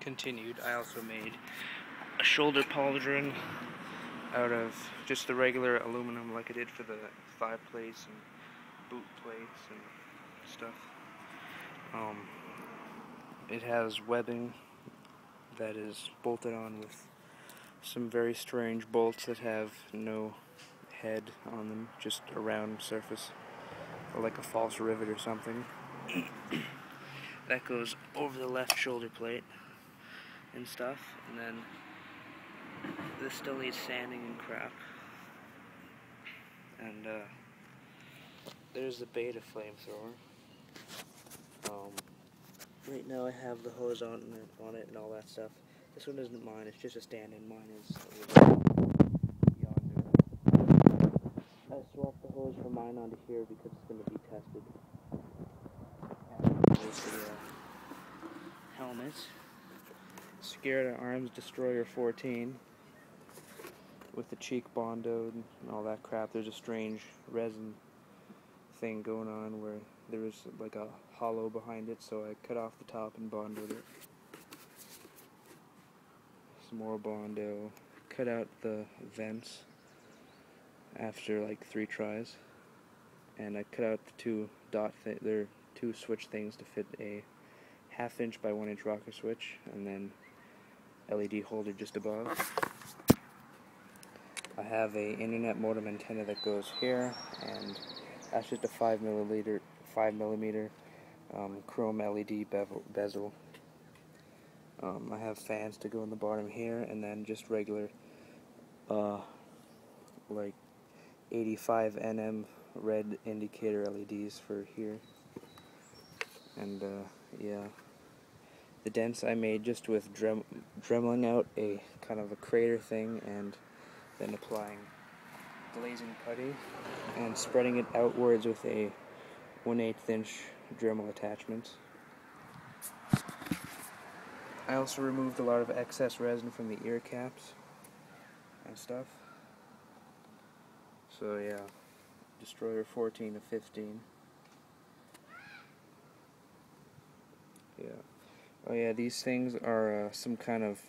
continued, I also made a shoulder pauldron out of just the regular aluminum like I did for the thigh plates and boot plates and stuff. Um, it has webbing that is bolted on with some very strange bolts that have no head on them, just a round surface, like a false rivet or something. that goes over the left shoulder plate and stuff, and then this still needs sanding and crap. And uh, there's the beta flamethrower. Um, right now I have the hose on it, on it and all that stuff. This one isn't mine, it's just a stand-in. Mine is yonder. I swapped the hose from mine onto here because it's going to be tested. And the uh, helmet. Skirata Arms Destroyer 14 with the cheek bondoed and all that crap. There's a strange resin thing going on where there was like a hollow behind it, so I cut off the top and bonded it. Some more bondo. Cut out the vents after like three tries, and I cut out the two dot th there two switch things to fit a half inch by one inch rocker switch, and then LED holder just above. I have a internet modem antenna that goes here, and that's just a five milliliter, five millimeter um, chrome LED bevel, bezel. Um, I have fans to go in the bottom here, and then just regular, uh, like 85 nm red indicator LEDs for here. And uh, yeah the dents I made just with drem dremeling out a kind of a crater thing and then applying glazing putty and spreading it outwards with a 1 8 inch Dremel attachment. I also removed a lot of excess resin from the ear caps and stuff. So yeah, Destroyer 14 to 15. Yeah. Oh yeah, these things are uh, some kind of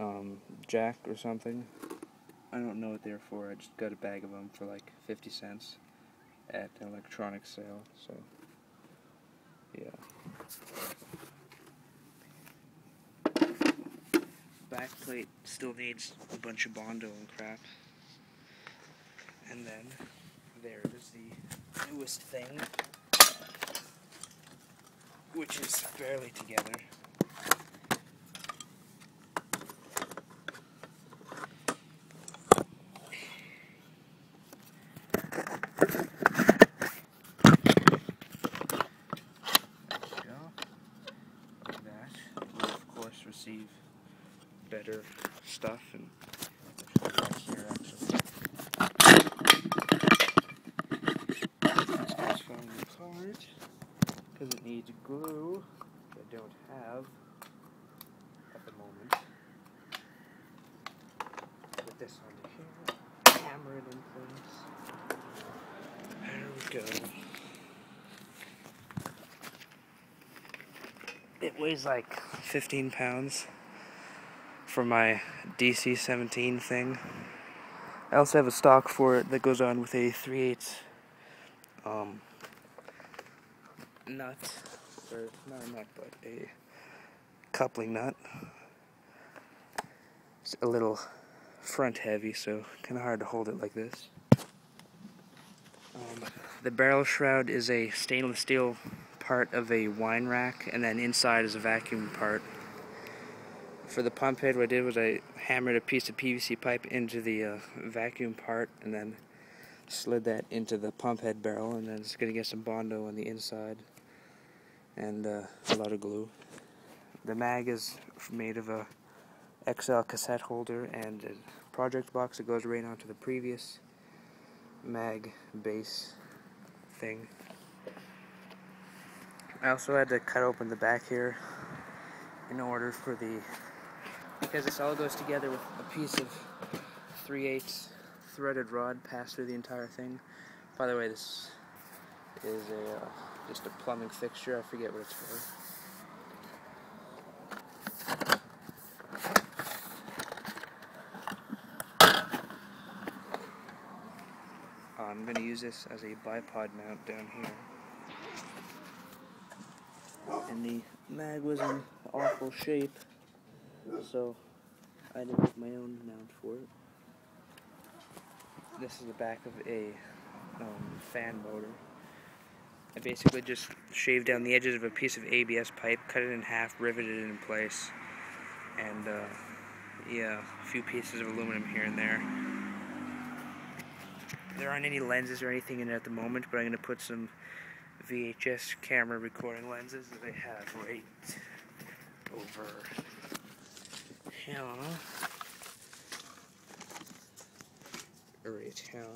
um, jack or something. I don't know what they're for. I just got a bag of them for like 50 cents at an electronics sale. So, yeah. Back plate still needs a bunch of Bondo and crap. And then there is the newest thing which is barely together. of course receive better stuff and here actually. This falling apart because it needs glue, I don't have at the moment. Put this on here, hammer it in place. There we go. It weighs like 15 pounds for my DC-17 thing. I also have a stock for it that goes on with a 3 8 um, nut, or not a nut, but a coupling nut. It's a little front heavy, so kind of hard to hold it like this. Um, the barrel shroud is a stainless steel part of a wine rack, and then inside is a vacuum part. For the pump head, what I did was I hammered a piece of PVC pipe into the uh, vacuum part, and then slid that into the pump head barrel, and then it's going to get some Bondo on the inside and uh, a lot of glue. The mag is made of a XL cassette holder and a project box that goes right onto the previous mag base thing. I also had to cut open the back here in order for the because this all goes together with a piece of 3 8 threaded rod passed through the entire thing. By the way, this is a uh, just a plumbing fixture. I forget what it's for. Uh, I'm going to use this as a bipod mount down here. And the mag was in awful shape, so I had to make my own mount for it. This is the back of a um, fan motor. I basically just shaved down the edges of a piece of ABS pipe, cut it in half, riveted it in place, and uh, yeah, a few pieces of aluminum here and there. There aren't any lenses or anything in it at the moment, but I'm going to put some VHS camera recording lenses that I have right over here. Right here.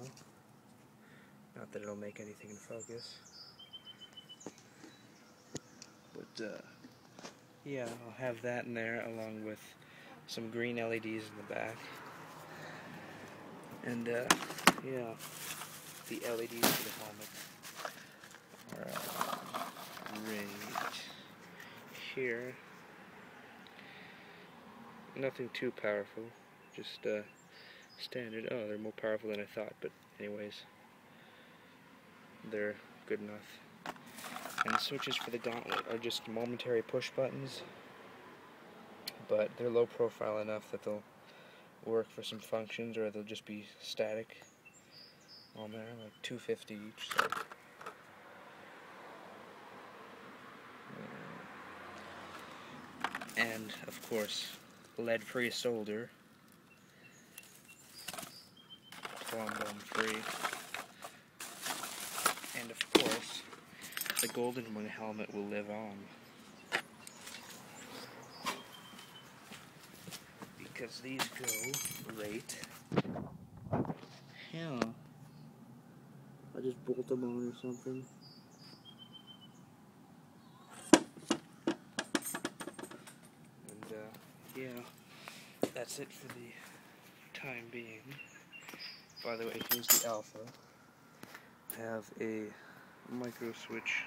Not that it'll make anything in focus. But, uh, yeah, I'll have that in there along with some green LEDs in the back. And, uh, yeah, the LEDs for the helmet are uh, right here. Nothing too powerful, just uh, standard. Oh, they're more powerful than I thought, but anyways, they're good enough. And the switches for the gauntlet are just momentary push buttons, but they're low profile enough that they'll work for some functions or they'll just be static on there, like 250 each. So. And of course, lead-free solder, trombone free, and of course, the Golden Wing helmet will live on. because these go right here. I just bolt them on or something. And uh, yeah, that's it for the time being. By the way, here's the alpha. I have a micro switch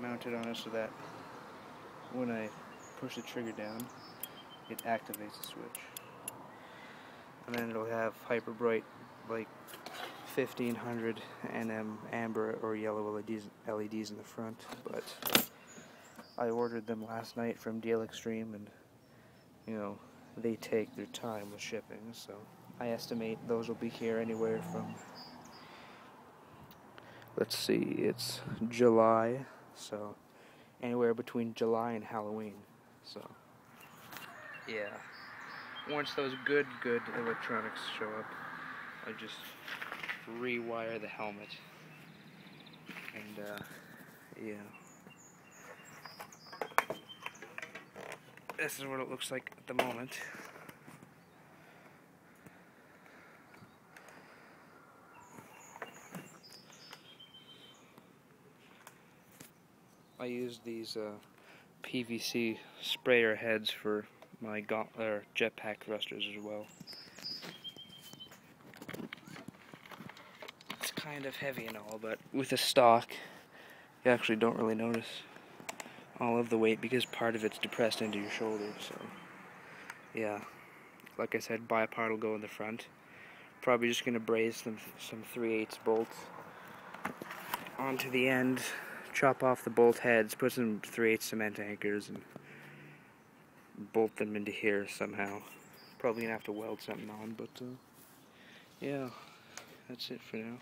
mounted on it so that when I push the trigger down, it activates the switch. And then it'll have hyper bright like 1500 nm amber or yellow LEDs, LEDs in the front, but I ordered them last night from Deal Extreme and you know they take their time with shipping so I estimate those will be here anywhere from let's see it's July so anywhere between July and Halloween so yeah. Once those good, good electronics show up, I just rewire the helmet. And, uh, yeah. This is what it looks like at the moment. I use these uh, PVC sprayer heads for my jetpack thrusters as well. It's kind of heavy and all, but with a stock, you actually don't really notice all of the weight because part of it's depressed into your shoulder, so yeah. Like I said, bipod will go in the front. Probably just going to braze some, some 3 8 bolts onto the end, chop off the bolt heads, put some 3 8 cement anchors, and bolt them into here somehow. Probably gonna have to weld something on, but uh, yeah, that's it for now.